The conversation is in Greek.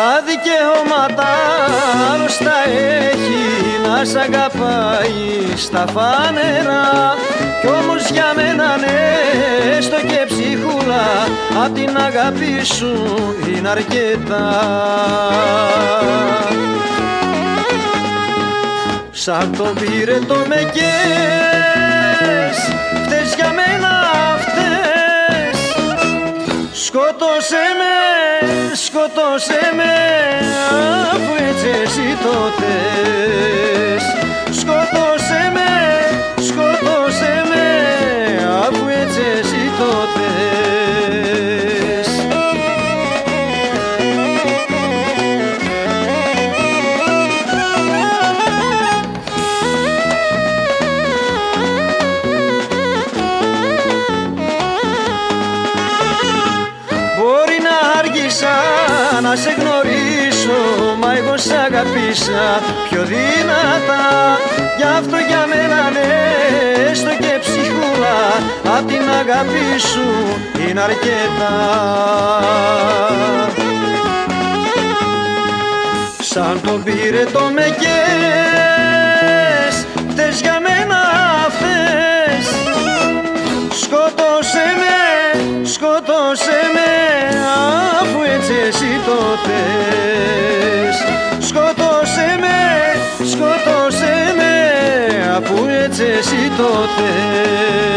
Τα δικαιώματα άρρωστα έχει να σ' αγαπάει στα φανερά. Κι όμως για μένα ναι, έστω και ψυχούλα απ' την αγάπη σου είναι αρκετά. Σαν το πήρε το μεκές Φταίς για μένα Σκότωσε με, σκότωσε με Αφού έτσι εσύ το να σε γνωρίσω Μα εγώ σ' αγαπήσα πιο δυνατά. Γι' αυτό για μένα ναι, έστω και ψυχούλα Απ' την αγάπη σου είναι αρκετά. Σαν τον πήρε το μεκές εσύ τότε.